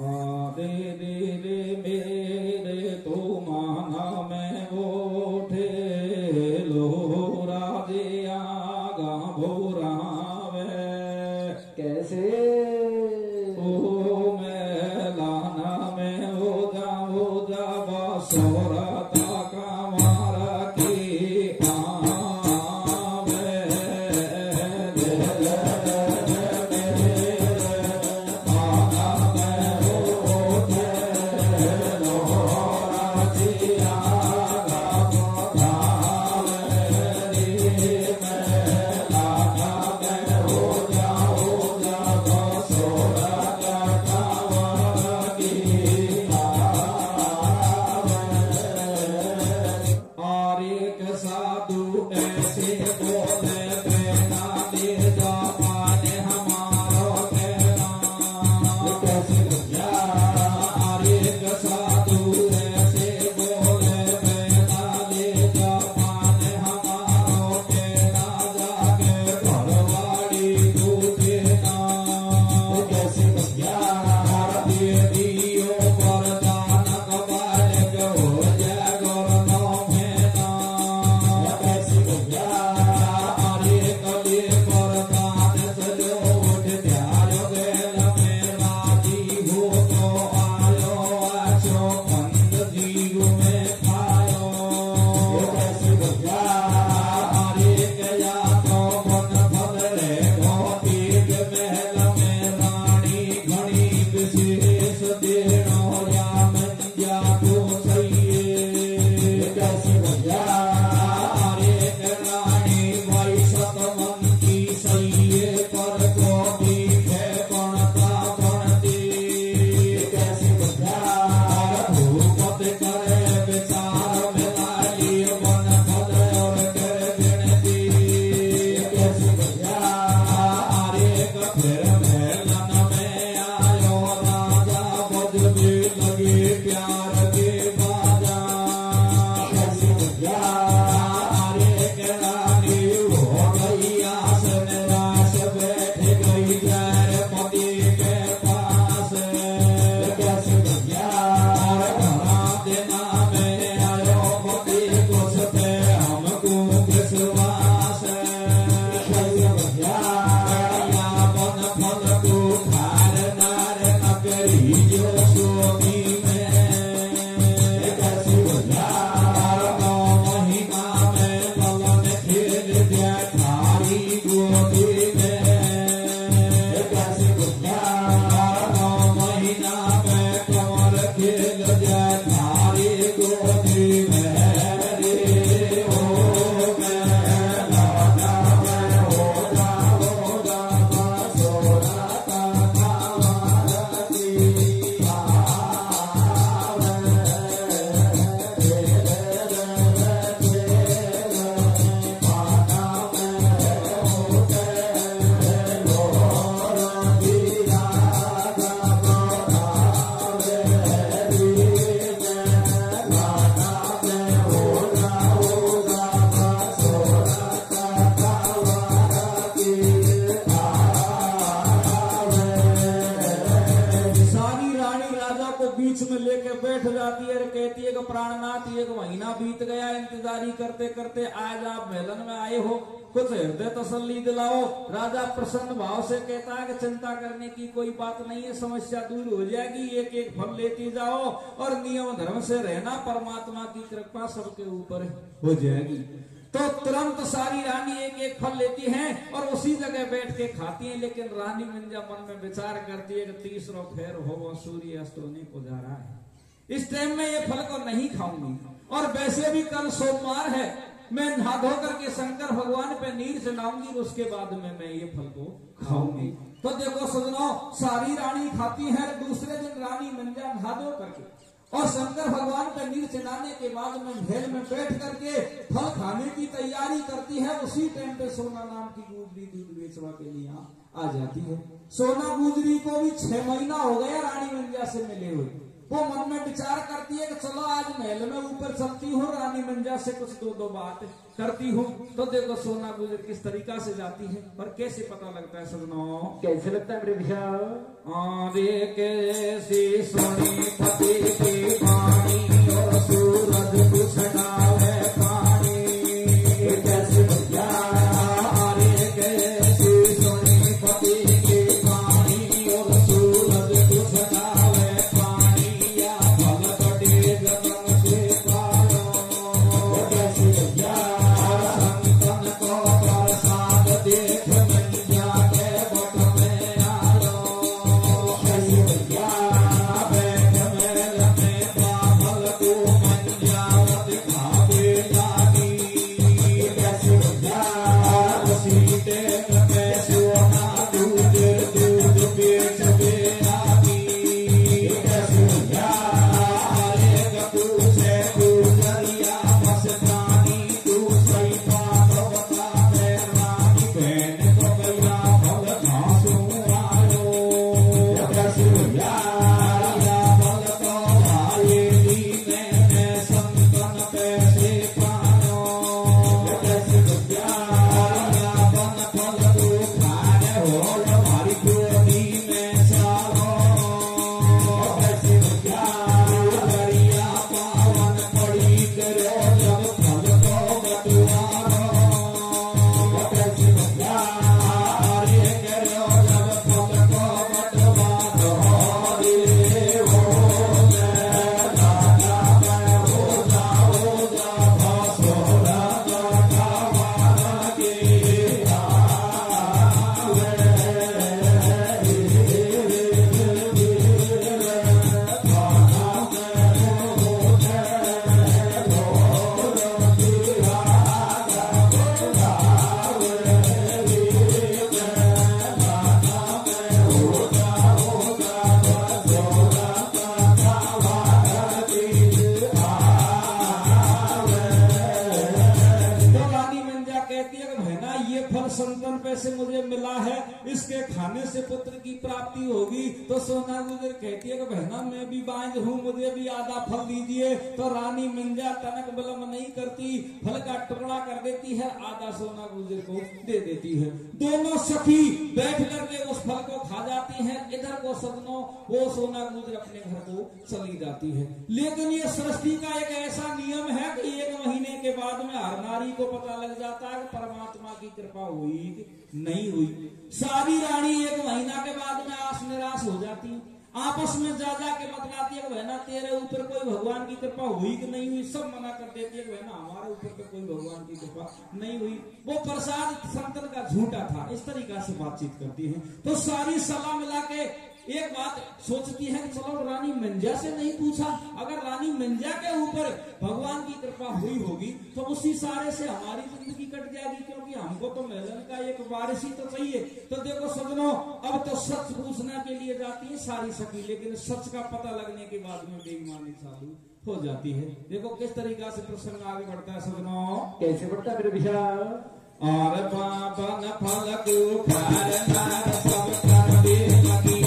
आ दे दे कैसे खेल दिया करते आज आप मेलन में आए हो, कुछ हृदय तसल्ली दिलाओ। राजा प्रसन्न भाव से कहता है कि चिंता करने की कोई बात नहीं है, समस्या दूर हो जाएगी एक एक फल लेती जाओ और नियम धर्म से रहना, परमात्मा की कृपा सबके ऊपर हो जाएगी। तो तुरंत सारी रानी एक एक फल लेती हैं और उसी जगह बैठ के खाती हैं, लेकिन रानी मिंजा मन में विचार करती है कि तीसरा फेर हो वो सूर्य अस्त होने को जा रहा है। इस टाइम में ये फल को नहीं खाऊँगी। और वैसे भी कल सोमवार है मैं नहा धो करके शंकर भगवान पे नीर चढ़ाऊँगी उसके बाद में मैं ये फल को खाऊँगी। तो देखो सजनो सारी रानी खाती है, दूसरे दिन रानी मंजा नहा धो करके और शंकर भगवान पे नीर चढ़ाने के बाद में भेल में बैठ करके फल खाने की तैयारी करती है। उसी टाइम पे सोना नाम की गुजरी दूध बेचवा के लिए आ जाती है। सोना गुजरी को भी छह महीना हो गया रानी मंजा से मिले हुए। वो मन में विचार करती है कि चलो आज महल में ऊपर चलती हूँ रानी मंजा से कुछ दो दो बात करती हूँ। तो देखो सोना गुजर किस तरीका से जाती है पर कैसे पता लगता है सुनो? कैसे लगता है मेरे भैया आरे कैसी से मुझे मिला है, इसके खाने से पुत्र की प्राप्ति होगी। तो सोना गुजर कहती है बहना, मैं भी बांझ हूँ, मुझे भी आधा फल दीजिए। तो रानी मिंजा तनक विलम्ब नहीं करती, फल का टुकड़ा कर देती है, आधा सोना गुजर को दे देती है। दोनों सखी बैठ करके उस फल को खा जाती है, इधर को सदनों वो सोना गुजर अपने घर को चली जाती है। लेकिन ये सृष्टि का एक ऐसा नियम है कि एक महीने के बाद में हर नारी को पता लग जाता है कि परमात्मा की कृपा हुई। कि नहीं हुई। सारी रानी एक महीना के बाद में आस निराश हो जाती। है आपस में जा जा के बतलाती है बहना, तेरे ऊपर कोई भगवान की कृपा हुई कि नहीं हुई? सब मना कर देती है बहना, हमारे ऊपर तो कोई भगवान की कृपा नहीं हुई। वो प्रसाद संतन का झूठा था, इस तरीका से बातचीत करती है। तो सारी सलाह मिला के एक बात सोचती है कि चलो रानी मंजा से नहीं पूछा। अगर रानी मंजा के ऊपर भगवान की कृपा हुई होगी तो उसी सारे से हमारी ज़िंदगी कट जाएगी क्योंकि हमको तो मिलन का एक बारिश ही तो चाहिए। तो देखो सजनों अब तो सच पूछने के लिए जाती है सारी सखी लेकिन सच का पता लगने के बाद में बेईमानी चालू हो जाती है। देखो किस तरीका से प्रसंग आगे बढ़ता है सजनों। कैसे बढ़ता मेरे विशाल? और पापन फल को सब कर दे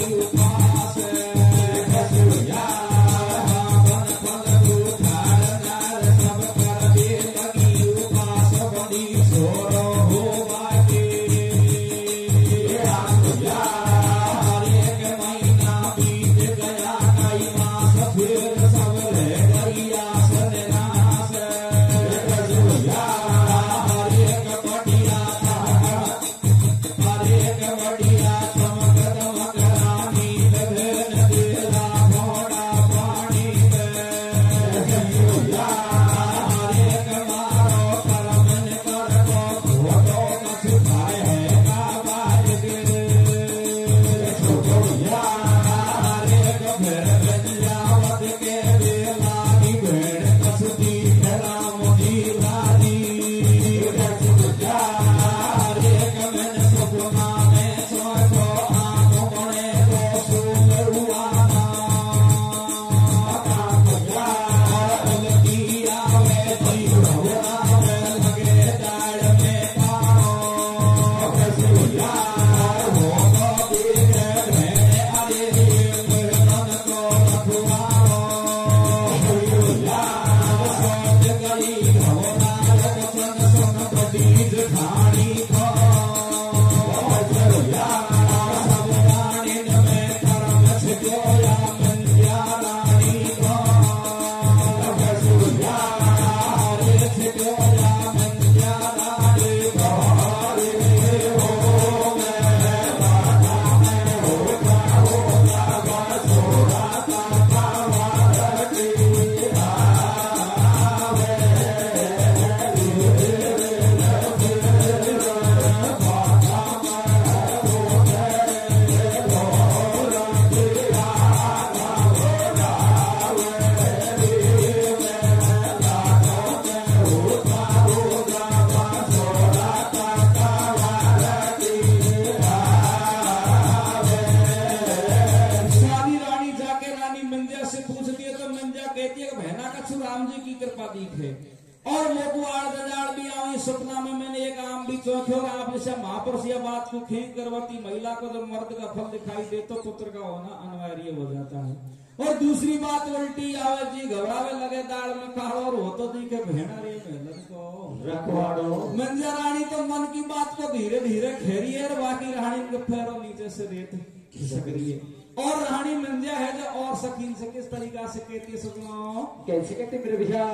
पुत्र का होना अनिवार्य हो जाता है। और दूसरी बात उल्टी आवे जी घबरावे लगे दाल में काढ़ो और हो तो दिखे भेड़ा रे मेलन को। रखवाड़ो। मंजा रानी तो मन की बात को धीरे धीरे खेरी है और बाकी रानी के पैरों नीचे से रेत खिसक रही है। और रानी मंजा है जो और सकीन से किस तरीका से कहती है सुनो कैसे कहते मेरे भैया?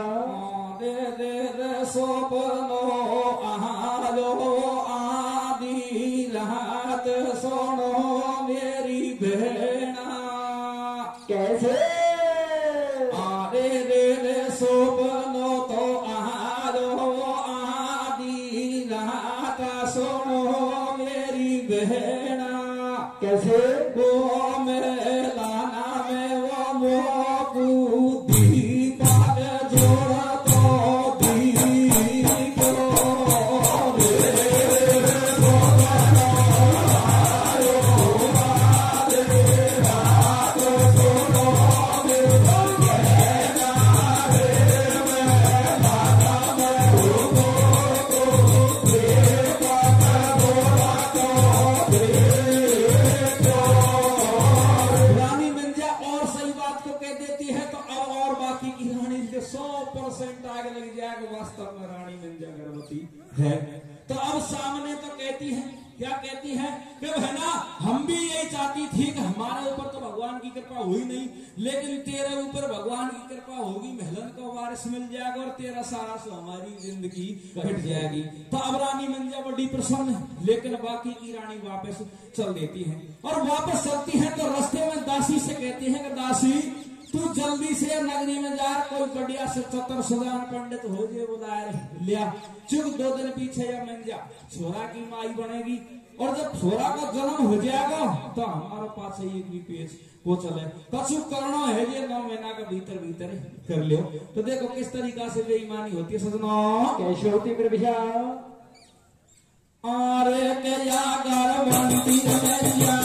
दे दे दे सोपनो आलो आदि रात सोनो मेरी भेना कृपा हुई नहीं, लेकिन तेरे ऊपर भगवान की कृपा होगी महलन का वारिस मिल जाएगा और तेरा सारा से हमारी ज़िंदगी कट जाएगी। तो अब रानी मिर्ज़ा बड़ी प्रसन्न है, लेकिन बाकी की रानी वापस चल देती है। और वापस चलती है तो रास्ते में दासी से कहती है कि दासी, तू जल्दी से नगरी में जा, कोई बढ़िया से चतर सुदान पंडित हो जे बुलाए लिया चुप दो दिन पीछे या मिल जा। छोरा की माई बनेगी, और जब छोरा का जन्म हो जाएगा तो हमारे पास एक भी पेज वो चले कछु करना है ये नौ महीना का भीतर भीतर कर लियो। तो देखो किस तरीका से बेईमानी होती है सजना। कैसे होती मेरे भैया अरे के या घर बनती है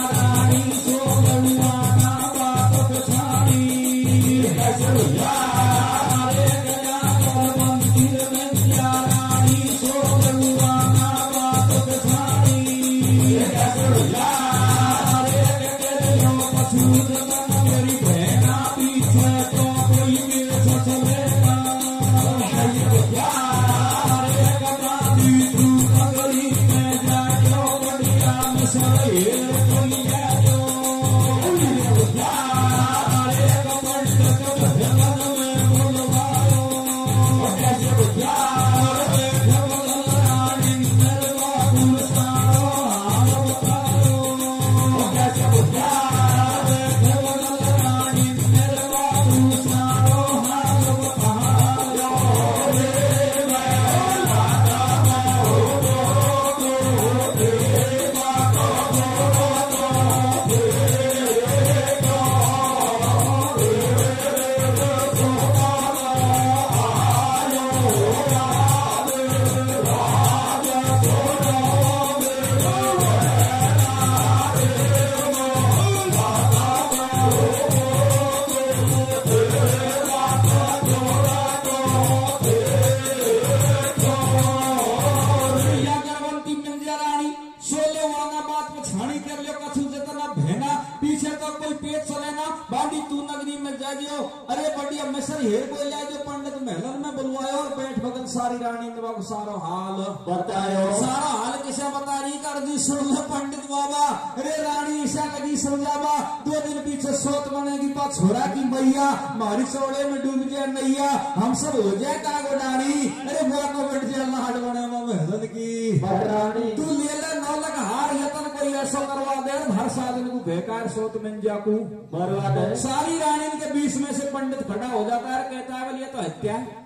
छोरा की मैया मारी चौड़े में डूब जाए नैया। हम सब हो जाए कागो डानी अरे बुआ को बैठ जाए लाड बने महलन की। रानी तू ले ले नौ लख हार यतन कोई ऐसा करवा दे। हर साधन को बेकार सोत में जाकू। मरवा दे। सारी रानी के बीच में से पंडित खड़ा हो जाता है कहता है "बोल, ये तो हत्या है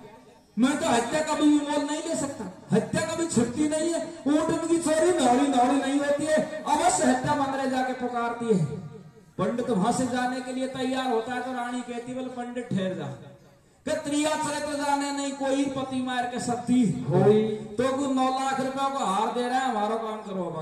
मैं तो हत्या कभी भी मोल नहीं ले सकता। हत्या कभी छुट्टी नहीं है। ऊँट उनकी चोरी नौड़ी नौरी नहीं होती है। अवश्य हत्या मंगरे जाके पुकारती है। पंडित वहाँ से जाने के लिए तैयार होता है तो रानी कहती बोले पंडित ठहर जा। त्रिया चले तो जाने नहीं, कोई पति मार के सकती कोई तो नौ लाख रुपया को हार दे रहा है, हमारा काम करो, अब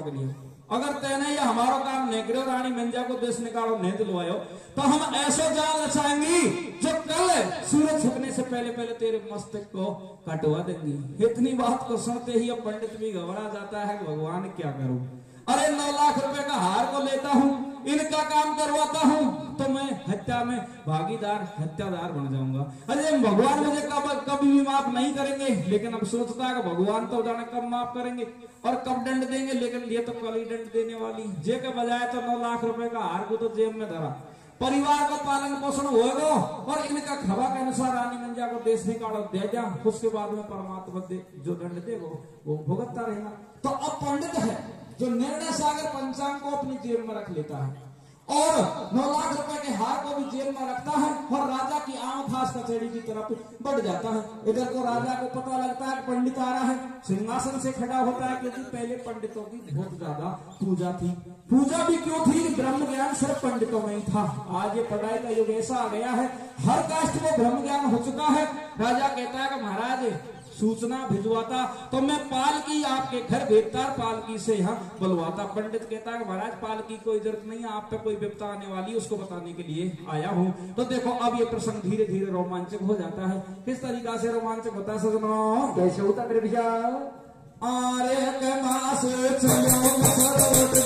अगर तेने ये हमारा काम नहीं करो, रानी मंजा को देश निकालो नहीं दिलवायो तो हम ऐसे जाल रचाएँगे, जो कल सूरज छिपने से पहले पहले तेरे मस्तक को कटवा देंगी। इतनी बात को सुनते ही अब पंडित भी घबरा जाता है, भगवान क्या करूँ? अरे नौ लाख रुपए का हार को लेता हूँ, इनका काम करवाता हूँ तो मैं हत्या में भागीदार, हत्यादार बन जाऊँगा। अरे भगवान मुझे कब, कभी भी माफ़ नहीं करेंगे, लेकिन अब सोचता है भगवान तो जाने कब माफ़ करेंगे और कब दंड देंगे, लेकिन ये तो कल ही दंड देने वाली। जे के बजाय तो नौ लाख रुपए का हार को तो जेब में धरा। परिवार का पालन पोषण होगा और इनका खबा के अनुसार रानी मंजा को देश निकालो, दे जा, उसके बाद में परमात्मा दे, जो दंड देगा वो भुगतता रहेगा। तो अब पंडित है जो निर्णय सागर पंचांग को अपनी जेब में रख लेता है और नौ लाख रुपए के हार को भी जेल में रखता है और राजा की आम खास कचेड़ी की तरफ़ बढ़ जाता है। इधर को राजा को पता लगता है पंडित आ रहा है। सिंहासन से खड़ा होता है क्योंकि पहले पंडितों की बहुत ज़्यादा पूजा थी। पूजा भी क्यों थी? ब्रह्म ज्ञान सिर्फ़ पंडितों में ही था। आज ये पढ़ाई का युग ऐसा आ गया है। हर कास्ट में ब्रह्म ज्ञान हो चुका है। राजा कहता है कि महाराज सूचना भिजवाता तो मैं पालकी आपके घर भेजता पालकी से यहाँ बुलवाता। पंडित कहता है महाराज पालकी कोई ज़रूरत नहीं है आप पे कोई विपता आने वाली उसको बताने के लिए आया हूँ। तो देखो अब ये प्रसंग धीरे धीरे रोमांचक हो जाता है। किस तरीका से रोमांचक होता है सजनो? कैसे होता मेरे विचार। आरे के मास चलो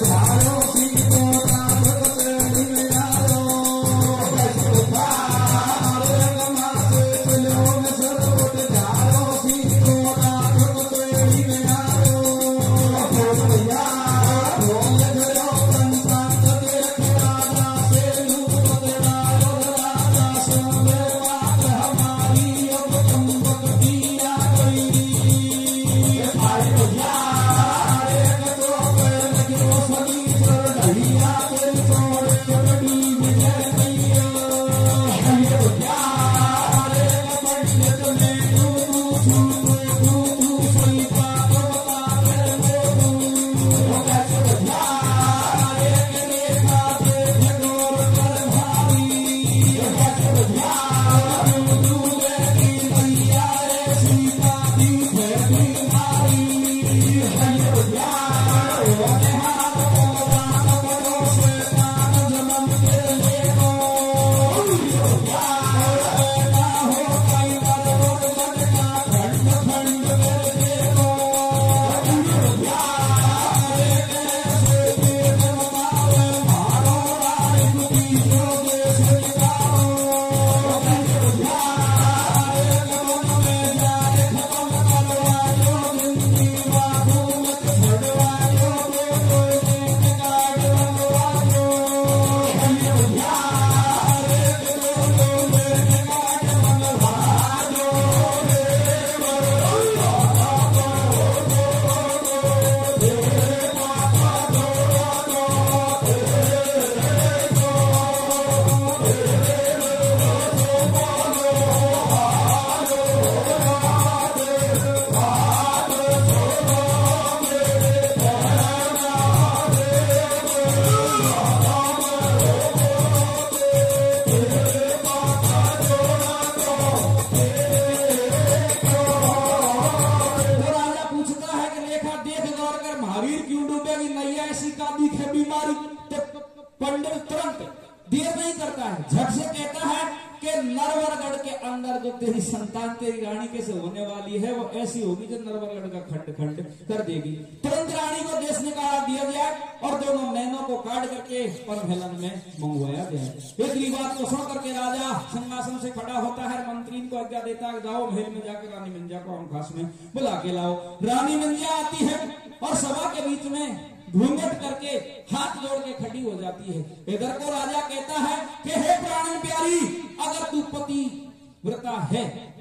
वो ऐसी होगी जो नरवरगढ़ का खंड खंड कर देगी। तुरंत रानी को देश निकाला दिया गया और दोनों नैनों को काट करके पनभेलन में मंगवाया गया। इतनी बात को सुन करके राजा सिंहासन से खड़ा होता है मंत्री को आज्ञा देता है, जाओ महल में जाकर रानी मंजा को आमखास में बुला के लाओ। रानी मंजा आती है और सभा के बीच में घूंघट करके हाथ जोड़ के खड़ी हो जाती है। इधर को राजा कहता है कि, हे प्राणी प्यारी, अगर तू पति, व्रता है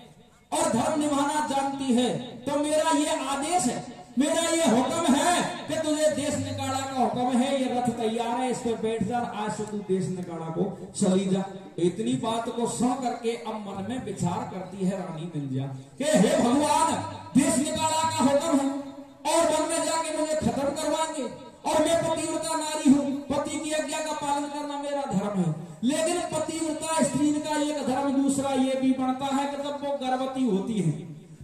और धर्म निभाना जानती है। तो मेरा ये आदेश है, मेरा ये हुक्म है कि तुझे देश निकाला का हुक्म है, ये रथ तैयार है, इस पे बैठ जा, आज से तू देश निकाला को चली जा। इतनी बात को सुन करके अब मन में विचार करती है रानी मिंजा कि हे भगवान, देश निकाला का हुक्म है, और वन में जाके मुझे खत्म करवाएँगे, और मैं पतिव्रता नारी हूँ, पति की आज्ञा का पालन करना मेरा धर्म है। लेकिन पतिव्रता स्त्री का एक धर्म, दूसरा ये भी बनता है कि जब वो गर्भवती होती है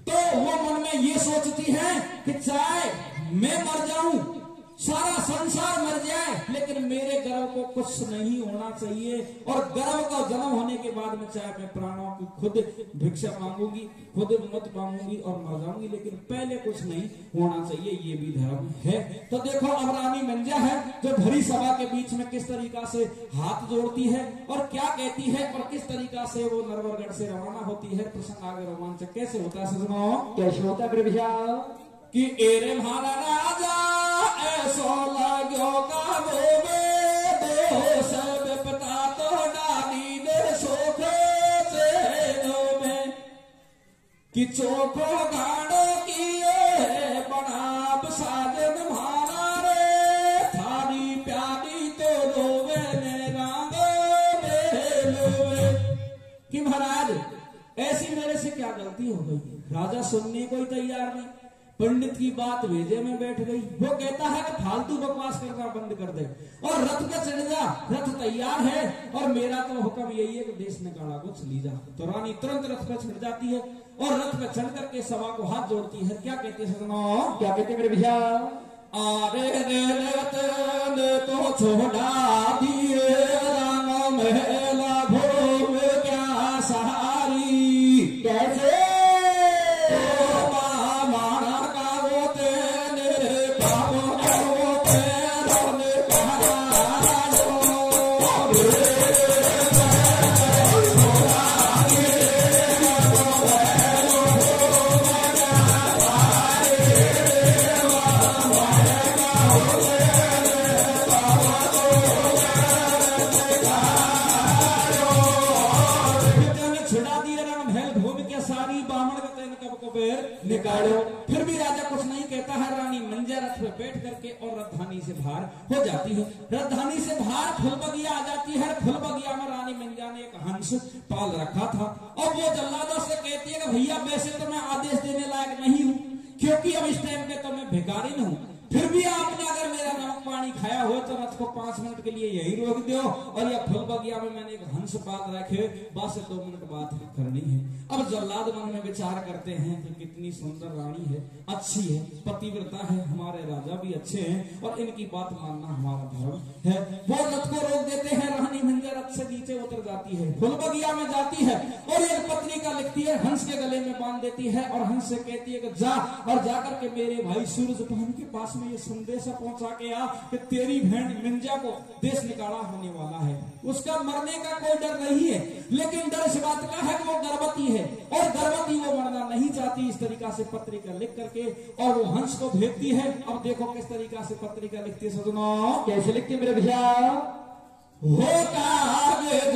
तो वो मन में ये सोचती है कि चाहे मैं मर जाऊँ सारा संसार मर जाए, लेकिन मेरे गर्व को कुछ नहीं होना चाहिए। और गर्व का जन्म होने के बाद में चाहे मैं प्राणों की खुद भिक्षा मांगूँगी, खुद मत मांगूँगी और मर जाऊँगी, लेकिन पहले कुछ नहीं होना चाहिए, ये भी धर्म है। तो देखो अब रानी मंजा है, जो भरी सभा के बीच में किस तरीका से हाथ जोड़ती है और क्या कहती है और किस तरीका से वो नरवरगढ़ से रवाना होती है? प्रसंग आगे रोमांचक कैसे होता है? सुनो। कैसे होता है कि एरे मारा राजा ऐसो लाग्यो का बोवे दो सब पता तो डाली दे सोखे चेनो में। कि चोखो गाड़ो किए बनाब साजन मारा रे। थारी प्यारी तो रोवे ने रांगो बेलोवे कि महाराज, ऐसी मेरे से क्या गलती हो गई राजा सुनने को ही तैयार नहीं। पंडित की बात भेजे में बैठ गई। वो कहता है कि फालतू बकवास करना बंद कर दे। और रथ का चढ़ जा, रथ तैयार है। और मेरा तो हुक्म यही है कि देश निकाला को चली जा। तो रानी तुरंत रथ पे चढ़ जाती है और रथ पे चढ़ करके सभा को हाथ जोड़ती है। क्या कहते है क्या कहते मेरे भैया आरे तो छोड़ा दिए रंग महला भोग, क्या सहारी? कैसे से बाहर हो जाती है। राजधानी से बाहर फुलबगिया आ जाती है। फुलबगिया में रानी मिंजा ने एक हंस पाल रखा था। और वो जल्लादा से कहती है कि भैया, वैसे तो मैं आदेश देने लायक नहीं हूँ, क्योंकि अब इस टाइम पे तो मैं भिखारिन हूँ। फिर भी आपने अगर मेरा पानी खाया हो तो रथ को पाँच मिनट के लिए यही रोक दो और यह फुल बगिया में मैंने एक हंस पाल रखे। बस दो मिनट बात करनी है। अब जल्लाद मन में विचार करते हैं कि कितनी सुंदर रानी है, अच्छी है, पतिव्रता है, हमारे राजा भी अच्छे हैं, और इनकी बात मानना हमारा धर्म है। वो रथ को रोक देते हैं, रानी मंजर रथ से नीचे उतर जाती है फुल बगिया में जाती है, और एक लिखती है, हंस के गले में बाँध देती है और हंस से कहती है कि जा और जाकर के मेरे भाई सूरज पान के पास में ये संदेशा पहुँचा के आ कि तेरी बहन मिंजा को देश निकाला होने वाला है। उसका मरने का कोई डर नहीं है, लेकिन डर इस बात का है कि वो गर्भवती है और गर्भवती वो मरना नहीं चाहती इस तरीका से पत्रिका लिख करके और वो हंस को भेजती है। अब देखो किस तरीका से पत्रिका लिखती है सजनो, कैसे लिखते हैं मेरे भैया? हो कागज़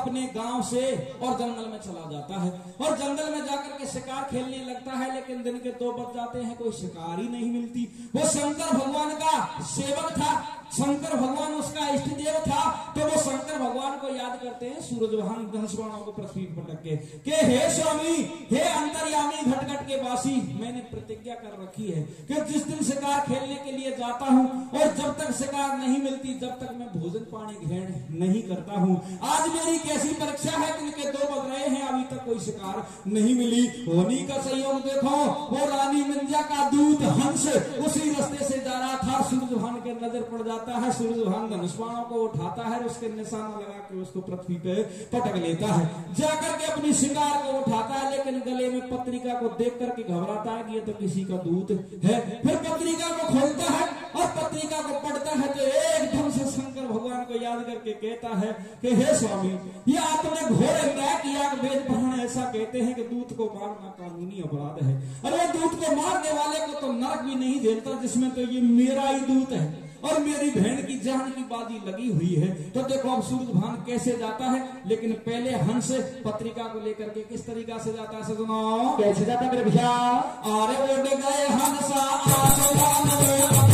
अपने गाँव से और जंगल में चला जाता है। और जंगल में जाकर के शिकार खेलने लगता है, लेकिन दिन के दो बज जाते हैं, कोई शिकार ही नहीं मिलती। वो शंकर भगवान का सेवक था, शंकर भगवान उसका इष्ट देव था। को याद करते हैं सूरज वाहन धनुष्वाणों को पृथ्वी पर पटक के, कि हे स्वामी, हे अंतर्यामी घट घट के वासी, मैंने प्रतिज्ञा कर रखी है कि जिस दिन शिकार खेलने के लिए जाता हूँ, और जब तक शिकार नहीं मिलती, जब तक मैं भोजन पानी ग्रहण नहीं करता हूँ। आज मेरी कैसी परीक्षा है कि दो बज रहे हैं, अभी तक कोई शिकार नहीं मिली। होनी का सहयोग देखो, वो रानी मंजा का दूत हंस उसी रास्ते से जा रहा था। सूर्य भान के नज़र पड़ जाता है सूर्य भान धनुष्वाणों को उठाता है उसके निशाना लगा के उसको पृथ्वी पे पटक लेता है। जाकर के अपनी शिकार को उठाता है, लेकिन गले में पत्रिका को देख करके घबराता है कि ये तो किसी का दूत है। फिर पत्रिका को खोलता है और पत्रिका को पढ़ता है तो एकदम से शंकर भगवान को याद करके कहता है कि, हे स्वामी, ये आपने घोर अन्याय किया वेद पुराण ऐसा कहते हैं कि दूत को मारना कानूनी अपराध है। अरे दूत को मारने वाले को तो नरक भी नहीं देता जिसमें तो ये मेरा ही दूत है। और मेरी बहन की जान की बाजी लगी हुई है तो देखो अब सूरज भान कैसे जाता है लेकिन पहले हंस पत्रिका को लेकर के किस तरीका से जाता है सुनो कैसे जाता मेरे भैया अरे उड़ गए हंसा आसमान में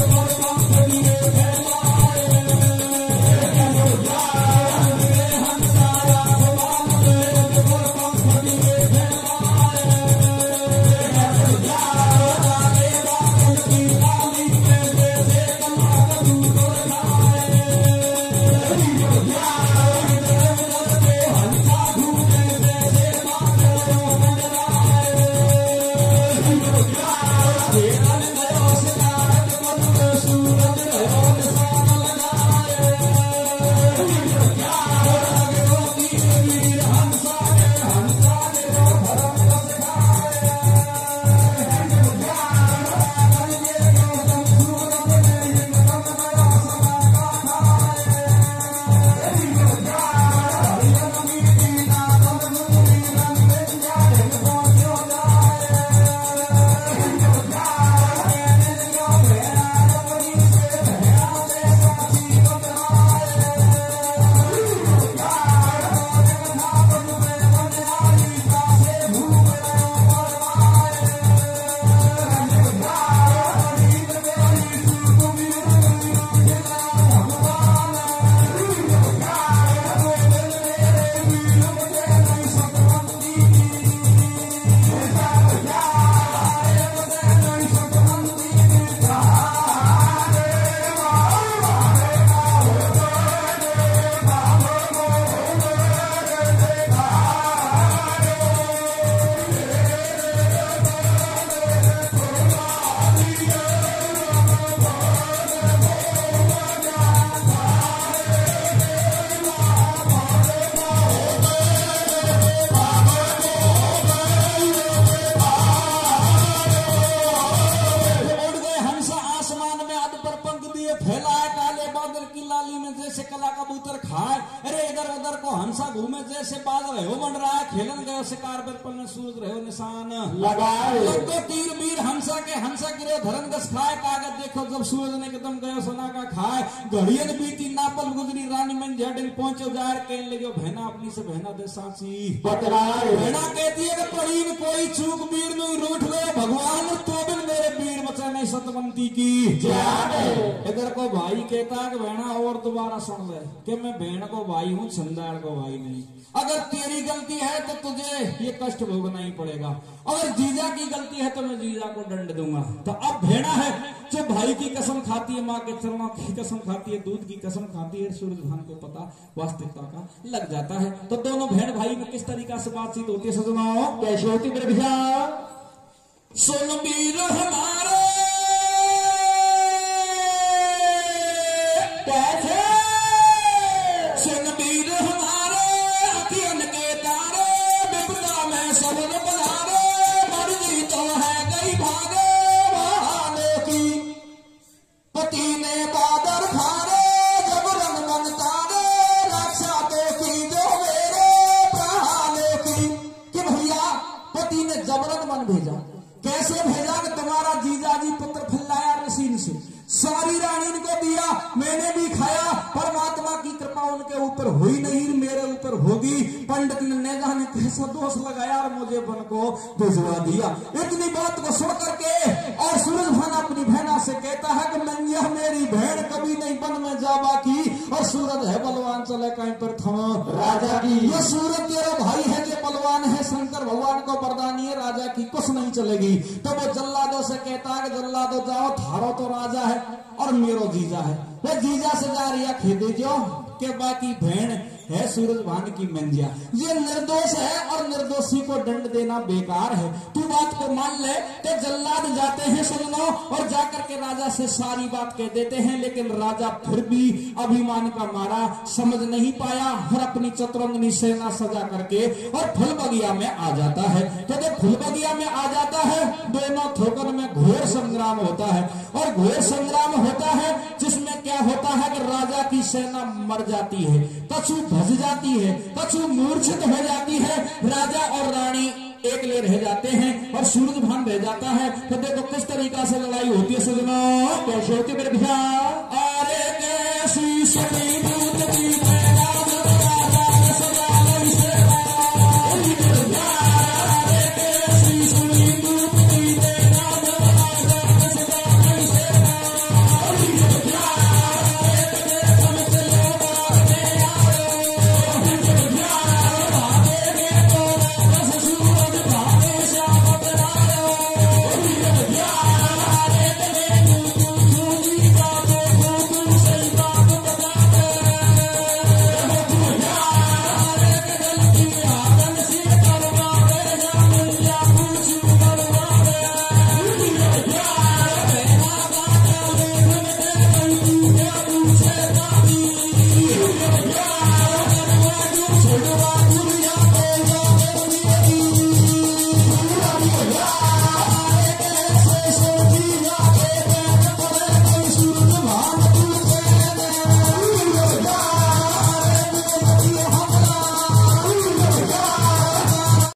शिकार पर में सूरज रहे निशान। लगाए लगो तीर वीर हंसा के हंसा गिरे धरन गस खाए कागज़ देखो जब सूरज ने कदम गयो सोना का खाए। घड़ियन बीती नापल गुजरी रानी मन झटिल पहुंचो जार कहने लगे बहना अपनी से बहना दे बतलाए बहना कहती है कि पड़ी में कोई चूक वीर में रूठ गए भगवान तो बिन मेरे वीर बचा नहीं सतवंती की। इधर को भाई कहता है कि बहना और दोबारा सुन ले कि मैं बहन को भाई हूँ छंदार को भाई नहीं। अगर तेरी गलती है तो तुझे ये कष्ट भोगना ही पड़ेगा। अगर जीजा की गलती है तो मैं जीजा को दंड दूँगा। तो अब भेड़ा है जो भाई की कसम खाती है, माँ के चरणों की कसम खाती है, दूध की कसम खाती है सूर्य भान को पता, वास्तविकता का लग जाता है। तो दोनों बहन भाई में किस तरीका से बातचीत होती है सजनाओ कैसे होती मेरे भैया? सुन वीर हमारे शंकर भगवान को वरदानी है राजा की कुछ नहीं चलेगी। तो वो जल्लादो से कहता है जल्लादो जाओ, थारो तो राजा है और मेरो जीजा है। वो जीजा से जा रही है खेदे जो के बाकी भेड़ है सूरज भान की मंजिया। ये निर्दोष है और निर्दोषी को दंड देना बेकार है। तू बात को मान ले तो जल्लाद जाते हैं सुनो और जाकर के राजा से सारी बात कह देते हैं, लेकिन राजा फिर भी अभिमान का मारा, समझ नहीं पाया और अपनी चतुरंगनी सेना सजा करके और फुल बगिया में आ जाता है। तो जब फुल बगिया में आ जाता है, दोनों थोकन में घोर संग्राम होता है। और घोर संग्राम होता है, जिसमें क्या होता है कि राजा की सेना मर जाती है। कछु धस जाती है, पशु मूर्छित हो जाती है। राजा और रानी एक ले रह जाते हैं और सूरज भान रह जाता है। तो देखो, किस तरीका से लड़ाई होती है, सजनों? कैसे होती मेरे भैया? अरे कैसी